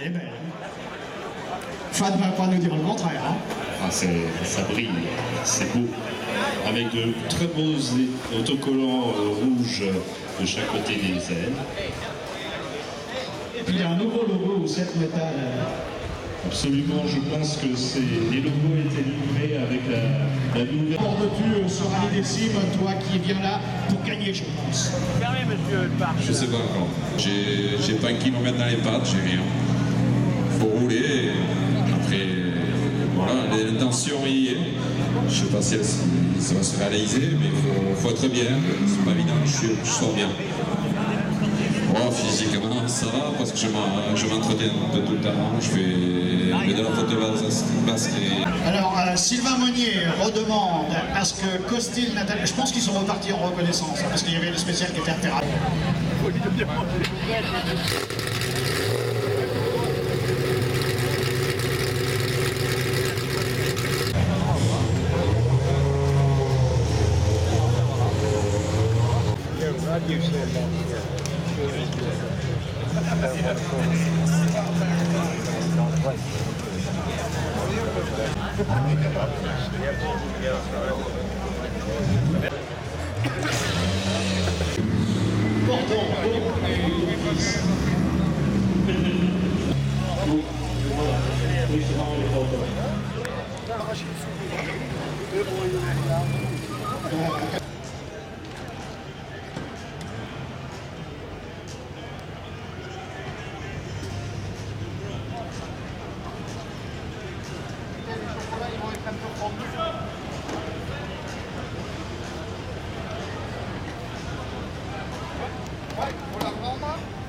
depuis. Et belle. Fad ne va pas nous dire le contraire. Hein. Ah, c'est- ça brille, c'est beau. Avec de très beaux autocollants euh, rouges de chaque côté des ailes. Et puis il y a un nouveau logo au 7 métal. euh, Absolument, je pense que c'est les logos étaient livrés avec la, la nouvelle. Portes-tu euh, sur Rallye des Cimes, toi qui viens là pour gagner, je pense Je sais pas encore. J'ai j'ai pas un kilomètre dans les pattes, j'ai rien. Faut rouler. Après, voilà, l'intention y est. Je sais pas si ça va se réaliser, mais il faut, être bien. C'est pas évident, je, je sors bien. Oh, physiquement, ça va parce que je m'en- je m'entretiens un peu tout le temps. Je fais de la basse, basque Alors, euh, Sylvain Monnier redemande à ce que Costil, Nathalie, je pense qu'ils sont repartis en reconnaissance, hein, parce qu'il y avait le spécial qui était I'd use him on here. Als je het. Repérable. Ouais, faut la prendre.